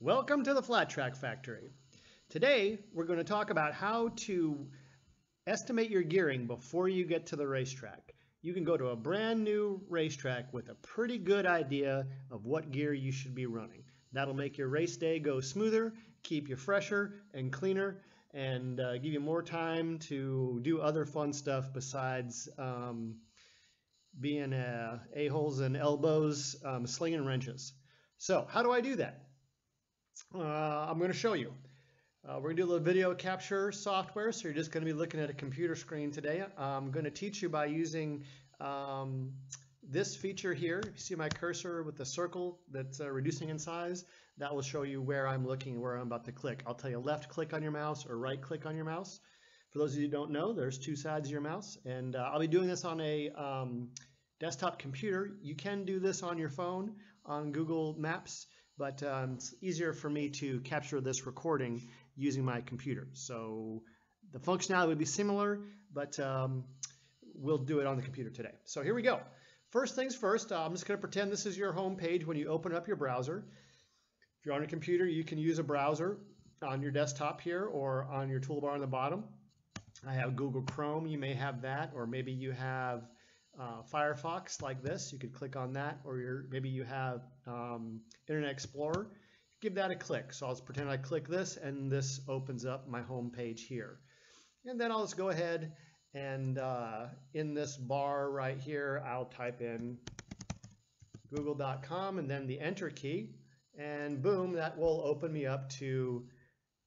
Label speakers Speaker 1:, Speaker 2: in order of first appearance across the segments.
Speaker 1: Welcome to the Flat Track Factory. Today we're going to talk about how to estimate your gearing before you get to the racetrack. You can go to a brand new racetrack with a pretty good idea of what gear you should be running. That'll make your race day go smoother, keep you fresher and cleaner, and uh, give you more time to do other fun stuff besides um, being uh, a-holes and elbows, um, slinging wrenches. So how do I do that? Uh, I'm going to show you. Uh, we're going to do a little video capture software, so you're just going to be looking at a computer screen today. I'm going to teach you by using um, this feature here. You see my cursor with the circle that's uh, reducing in size? That will show you where I'm looking, where I'm about to click. I'll tell you left click on your mouse or right click on your mouse. For those of you who don't know, there's two sides of your mouse, and uh, I'll be doing this on a um, desktop computer. You can do this on your phone on Google Maps, but um, it's easier for me to capture this recording using my computer. So the functionality would be similar, but um, we'll do it on the computer today. So here we go. First things first, uh, I'm just going to pretend this is your home page when you open up your browser. If you're on a computer, you can use a browser on your desktop here or on your toolbar on the bottom. I have Google Chrome, you may have that, or maybe you have uh, Firefox like this. You could click on that, or maybe you have um, Internet Explorer. Give that a click. So I'll just pretend I click this, and this opens up my home page here. And then I'll just go ahead and uh, in this bar right here, I'll type in google.com and then the enter key. And boom, that will open me up to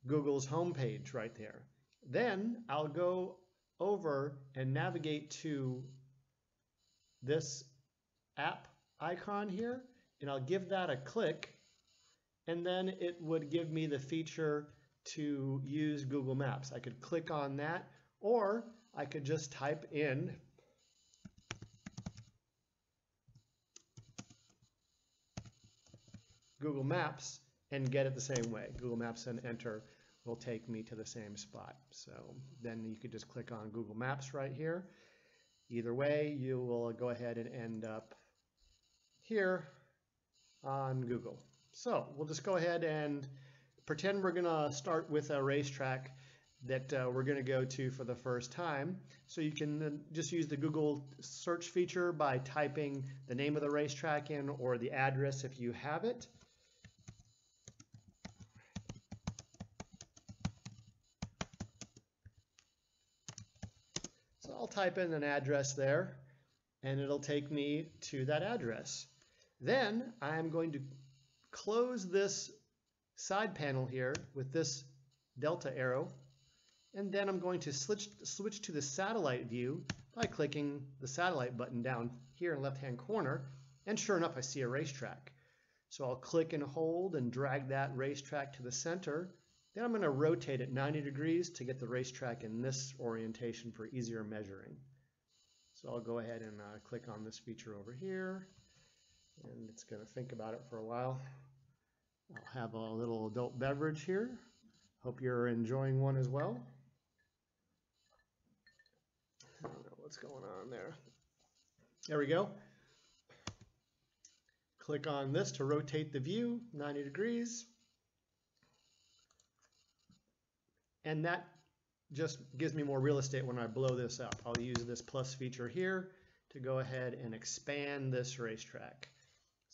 Speaker 1: Google's homepage right there. Then I'll go over and navigate to this app icon here, and I'll give that a click, and then it would give me the feature to use Google Maps. I could click on that, or I could just type in Google Maps and get it the same way. Google Maps and enter will take me to the same spot. So then you could just click on Google Maps right here. Either way, you will go ahead and end up here on Google. So we'll just go ahead and pretend we're going to start with a racetrack that uh, we're going to go to for the first time. So you can just use the Google search feature by typing the name of the racetrack in or the address if you have it. So I'll type in an address there and it'll take me to that address. Then I'm going to close this side panel here with this delta arrow and then I'm going to switch, switch to the satellite view by clicking the satellite button down here in the left-hand corner. And sure enough, I see a racetrack. So I'll click and hold and drag that racetrack to the center. Then I'm going to rotate it 90 degrees to get the racetrack in this orientation for easier measuring. So I'll go ahead and uh, click on this feature over here. It's going to think about it for a while. I'll have a little adult beverage here. Hope you're enjoying one as well. I don't know what's going on there. There we go. Click on this to rotate the view 90 degrees. And that just gives me more real estate when I blow this up. I'll use this plus feature here to go ahead and expand this racetrack.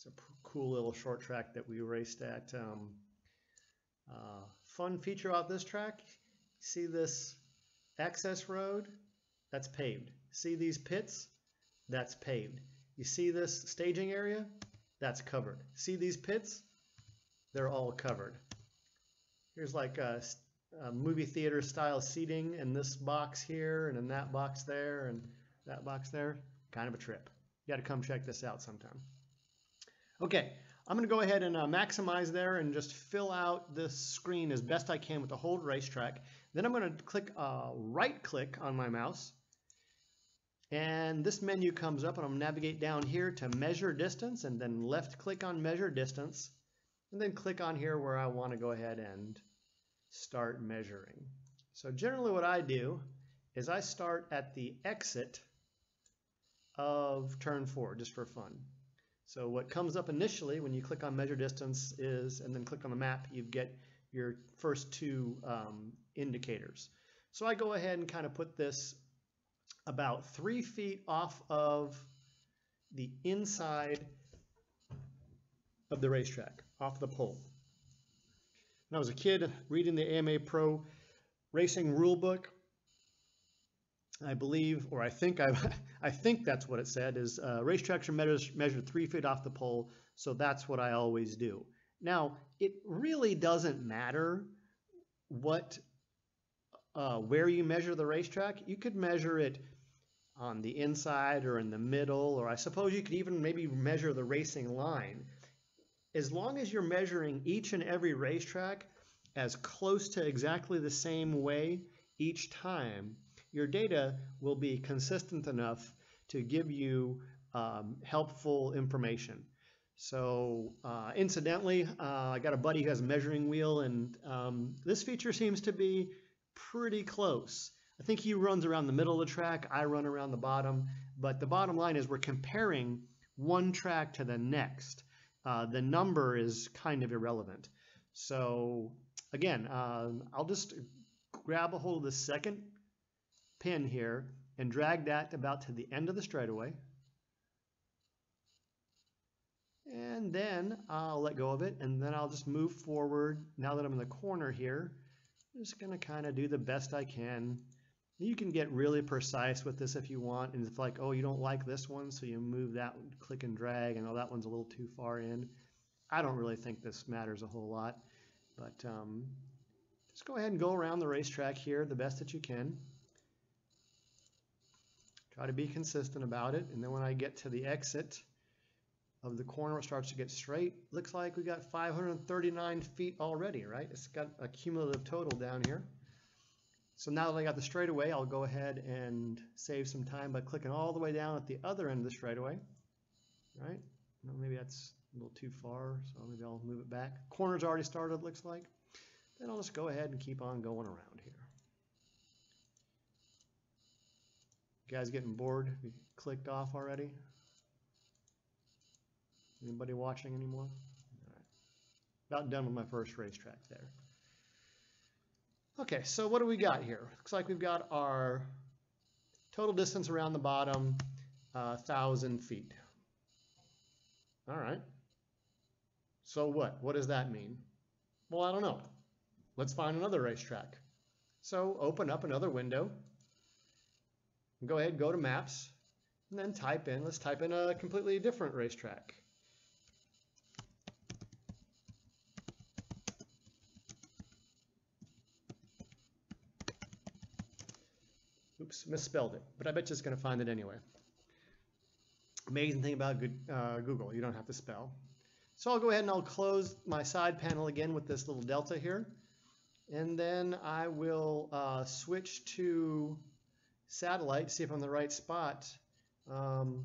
Speaker 1: A cool little short track that we raced at. Um, uh, fun feature about this track, see this access road? That's paved. See these pits? That's paved. You see this staging area? That's covered. See these pits? They're all covered. Here's like a, a movie theater style seating in this box here and in that box there and that box there. Kind of a trip. You got to come check this out sometime. Okay, I'm going to go ahead and uh, maximize there and just fill out this screen as best I can with the whole racetrack. Then I'm going to click uh, right click on my mouse and this menu comes up and I'm to navigate down here to measure distance and then left click on measure distance and then click on here where I want to go ahead and start measuring. So generally what I do is I start at the exit of turn four just for fun. So what comes up initially when you click on measure distance is, and then click on the map, you get your first two um, indicators. So I go ahead and kind of put this about three feet off of the inside of the racetrack, off the pole. When I was a kid reading the AMA Pro Racing Rule Book, I believe, or I think I, I think that's what it said, is uh, racetracks are measured, measured three feet off the pole, so that's what I always do. Now, it really doesn't matter what, uh, where you measure the racetrack. You could measure it on the inside or in the middle, or I suppose you could even maybe measure the racing line. As long as you're measuring each and every racetrack as close to exactly the same way each time, your data will be consistent enough to give you um, helpful information. So uh, incidentally, uh, I got a buddy who has a measuring wheel and um, this feature seems to be pretty close. I think he runs around the middle of the track, I run around the bottom, but the bottom line is we're comparing one track to the next. Uh, the number is kind of irrelevant. So again, uh, I'll just grab a hold of the second pin here and drag that about to the end of the straightaway. And then I'll let go of it and then I'll just move forward. Now that I'm in the corner here, I'm just to kind of do the best I can. You can get really precise with this if you want. And it's like, oh, you don't like this one, so you move that click and drag, and oh, that one's a little too far in. I don't really think this matters a whole lot. But um, just go ahead and go around the racetrack here the best that you can. Try to be consistent about it. And then when I get to the exit of the corner, it starts to get straight. Looks like we got 539 feet already, right? It's got a cumulative total down here. So now that I got the straightaway, I'll go ahead and save some time by clicking all the way down at the other end of the straightaway, right? Maybe that's a little too far, so maybe I'll move it back. Corner's already started, looks like. Then I'll just go ahead and keep on going around here. You guys getting bored? You clicked off already? Anybody watching anymore? About done with my first racetrack there. Okay, so what do we got here? Looks like we've got our total distance around the bottom, uh, 1,000 feet. All right. So what? What does that mean? Well, I don't know. Let's find another racetrack. So open up another window go ahead, go to maps, and then type in, let's type in a completely different racetrack. Oops, misspelled it, but I bet you it's going to find it anyway. Amazing thing about uh, Google, you don't have to spell. So I'll go ahead and I'll close my side panel again with this little delta here. And then I will uh, switch to satellite, see if I'm the right spot. Um,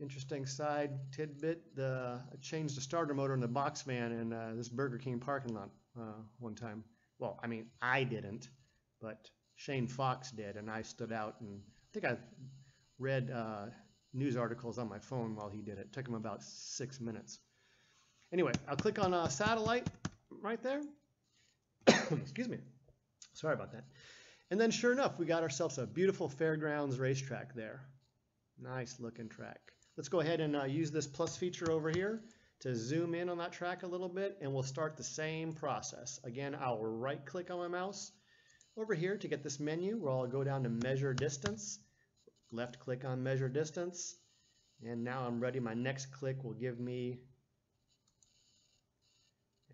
Speaker 1: interesting side tidbit, the, I changed the starter motor in the box van in uh, this Burger King parking lot uh, one time. Well, I mean, I didn't, but Shane Fox did, and I stood out and I think I read uh, news articles on my phone while he did it. It took him about six minutes. Anyway, I'll click on uh, satellite right there. Excuse me. Sorry about that. And then sure enough, we got ourselves a beautiful fairgrounds racetrack there. Nice looking track. Let's go ahead and uh, use this plus feature over here to zoom in on that track a little bit and we'll start the same process. Again, I'll right click on my mouse over here to get this menu where I'll go down to measure distance, left click on measure distance, and now I'm ready. My next click will give me,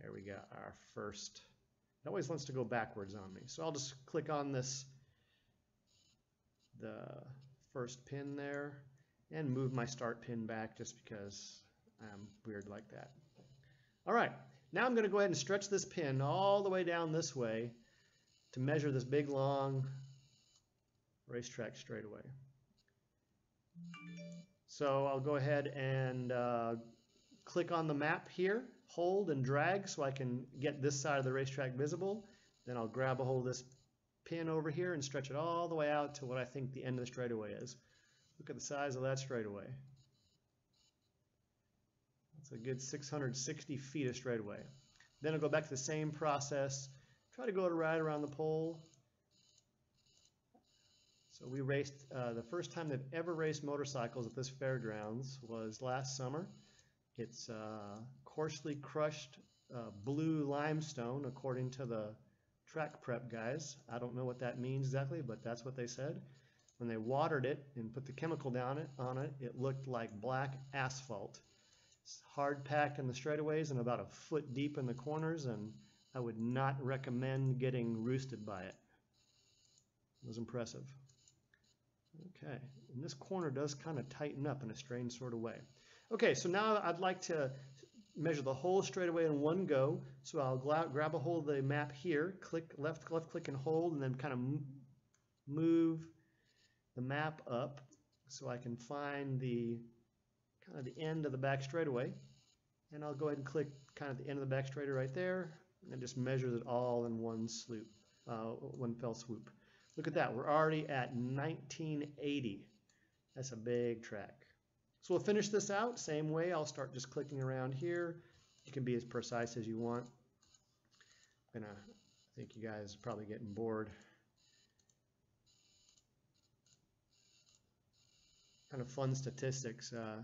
Speaker 1: there we go, our first it always wants to go backwards on me. So I'll just click on this, the first pin there, and move my start pin back just because I'm weird like that. All right, now I'm going to go ahead and stretch this pin all the way down this way to measure this big long racetrack straightaway. So I'll go ahead and uh, click on the map here hold and drag so I can get this side of the racetrack visible. Then I'll grab a hold of this pin over here and stretch it all the way out to what I think the end of the straightaway is. Look at the size of that straightaway. It's a good 660 feet of straightaway. Then I'll go back to the same process, try to go to right around the pole. So we raced, uh, the first time they've ever raced motorcycles at this fairgrounds was last summer. It's uh, coarsely crushed uh, blue limestone, according to the track prep guys. I don't know what that means exactly, but that's what they said. When they watered it and put the chemical down it on it, it looked like black asphalt. It's hard packed in the straightaways and about a foot deep in the corners, and I would not recommend getting roosted by it. It was impressive. Okay, and this corner does kind of tighten up in a strange sort of way. Okay, so now I'd like to measure the whole straightaway in one go. So I'll grab a hold of the map here, click left, left click and hold, and then kind of move the map up so I can find the kind of the end of the back straightaway. And I'll go ahead and click kind of the end of the back straightaway right there, and just measures it all in one swoop, uh, one fell swoop. Look at that, we're already at 1980. That's a big track. So we'll finish this out, same way, I'll start just clicking around here. You can be as precise as you want. I'm gonna, I think you guys are probably getting bored. Kind of fun statistics. Uh,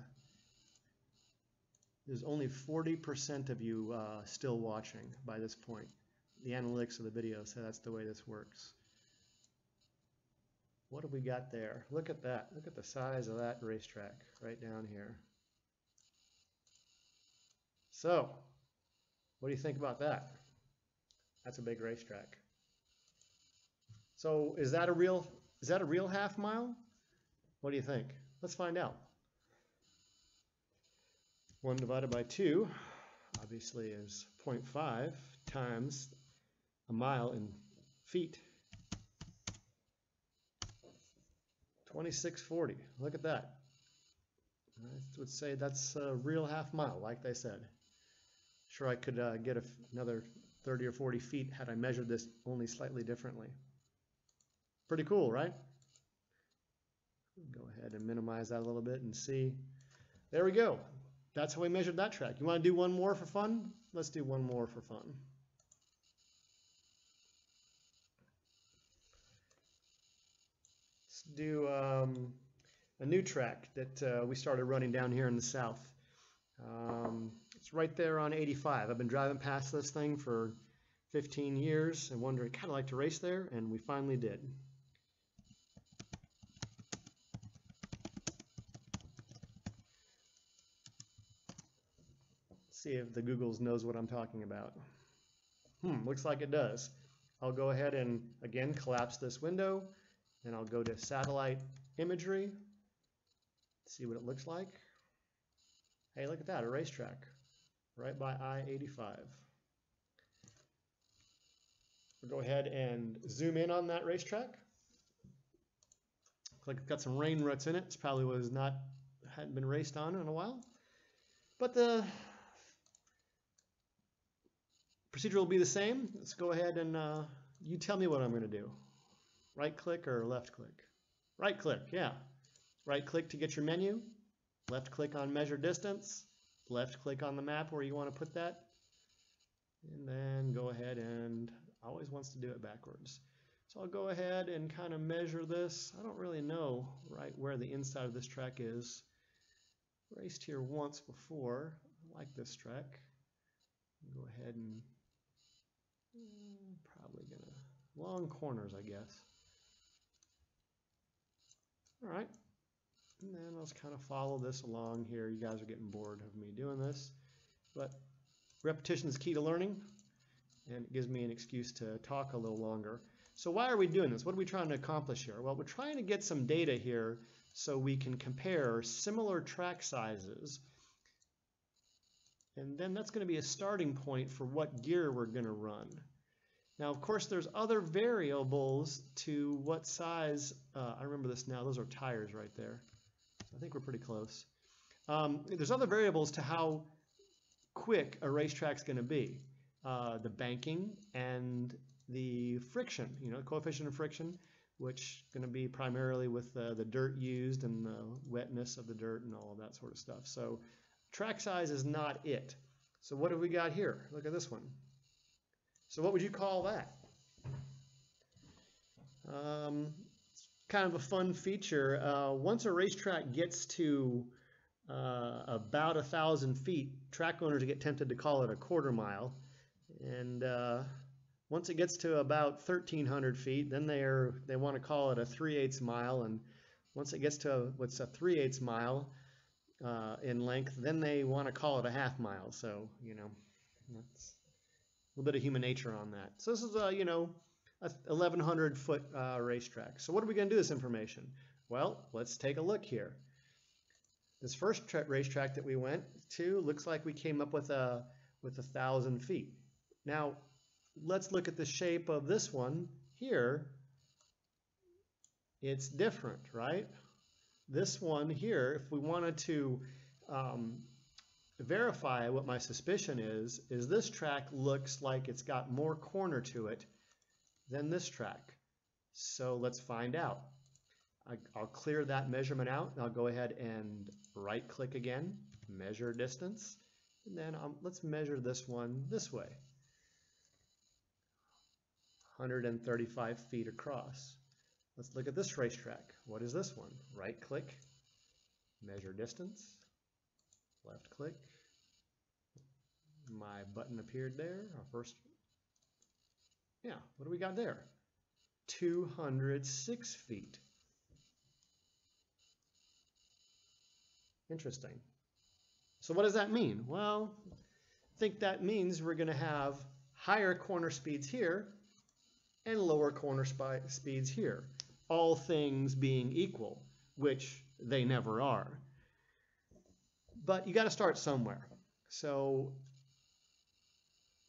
Speaker 1: there's only 40% of you uh, still watching by this point. The analytics of the video say that's the way this works. What have we got there? Look at that. Look at the size of that racetrack right down here. So, what do you think about that? That's a big racetrack. So, is that a real is that a real half mile? What do you think? Let's find out. 1 divided by 2 obviously is 0.5 times a mile in feet. 2640. Look at that. I would say that's a real half mile, like they said. Sure, I could uh, get another 30 or 40 feet had I measured this only slightly differently. Pretty cool, right? Go ahead and minimize that a little bit and see. There we go. That's how we measured that track. You want to do one more for fun? Let's do one more for fun. Do um, a new track that uh, we started running down here in the south. Um, it's right there on 85. I've been driving past this thing for 15 years and wondering, kind of like to race there, and we finally did. see if the Googles knows what I'm talking about. Hmm, looks like it does. I'll go ahead and again collapse this window then I'll go to satellite imagery, see what it looks like. Hey, look at that, a racetrack right by I-85. We'll go ahead and zoom in on that racetrack. Looks like it's got some rain ruts in it. It's probably was not hadn't been raced on in a while. But the procedure will be the same. Let's go ahead and uh, you tell me what I'm going to do. Right click or left click? Right click, yeah. Right click to get your menu. Left click on measure distance. Left click on the map where you want to put that. And then go ahead and always wants to do it backwards. So I'll go ahead and kind of measure this. I don't really know right where the inside of this track is. Raced here once before. I like this track. Go ahead and mm, probably gonna long corners, I guess. All right. And then let's kind of follow this along here. You guys are getting bored of me doing this. But repetition is key to learning. And it gives me an excuse to talk a little longer. So why are we doing this? What are we trying to accomplish here? Well, we're trying to get some data here so we can compare similar track sizes. And then that's going to be a starting point for what gear we're going to run. Now, of course, there's other variables to what size, uh, I remember this now, those are tires right there. I think we're pretty close. Um, there's other variables to how quick a racetrack's going to be. Uh, the banking and the friction, you know, the coefficient of friction, which is going to be primarily with uh, the dirt used and the wetness of the dirt and all of that sort of stuff. So track size is not it. So what have we got here? Look at this one. So what would you call that? Um, kind of a fun feature. Uh, once a racetrack gets to uh, about a thousand feet, track owners get tempted to call it a quarter mile. And uh, once it gets to about 1,300 feet, then they are they want to call it a 3 eighths mile. And once it gets to what's a 3 eighths mile uh, in length, then they want to call it a half mile. So, you know, that's little bit of human nature on that. So this is a, you know, a 1,100 foot uh, racetrack. So what are we going to do with this information? Well, let's take a look here. This first racetrack that we went to looks like we came up with a with a thousand feet. Now, let's look at the shape of this one here. It's different, right? This one here, if we wanted to um, verify what my suspicion is, is this track looks like it's got more corner to it than this track. So let's find out. I, will clear that measurement out and I'll go ahead and right click again, measure distance, and then um, let's measure this one this way. 135 feet across. Let's look at this racetrack. What is this one? Right click, measure distance, left click. My button appeared there, our first. Yeah, what do we got there? 206 feet. Interesting. So what does that mean? Well, I think that means we're going to have higher corner speeds here and lower corner speeds here, all things being equal, which they never are. But you got to start somewhere. So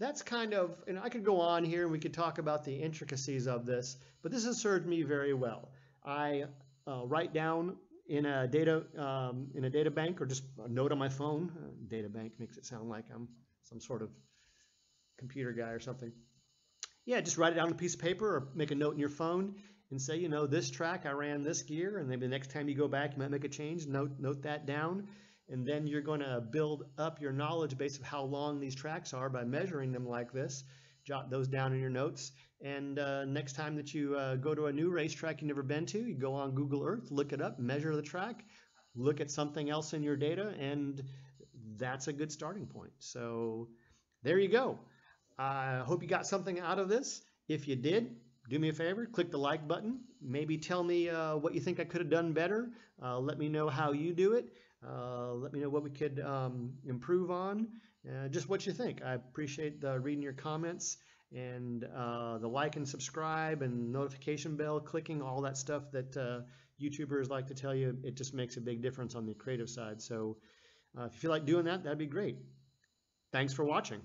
Speaker 1: that's kind of, and I could go on here and we could talk about the intricacies of this, but this has served me very well. I uh, write down in a data um, in a data bank or just a note on my phone. Uh, data bank makes it sound like I'm some sort of computer guy or something. Yeah, just write it down on a piece of paper or make a note in your phone and say, you know, this track I ran this gear, and maybe the next time you go back, you might make a change. Note note that down, and then you're going to build up your knowledge base of how long these tracks are by measuring them like this. Jot those down in your notes, and uh, next time that you uh, go to a new racetrack you've never been to, you go on Google Earth, look it up, measure the track, look at something else in your data, and that's a good starting point. So there you go. I hope you got something out of this. If you did, do me a favor, click the like button. Maybe tell me uh, what you think I could have done better. Uh, let me know how you do it. Uh, let me know what we could um, improve on. Uh, just what you think. I appreciate the, reading your comments and uh, the like and subscribe and notification bell clicking, all that stuff that uh, YouTubers like to tell you, it just makes a big difference on the creative side. So uh, if you feel like doing that, that'd be great. Thanks for watching.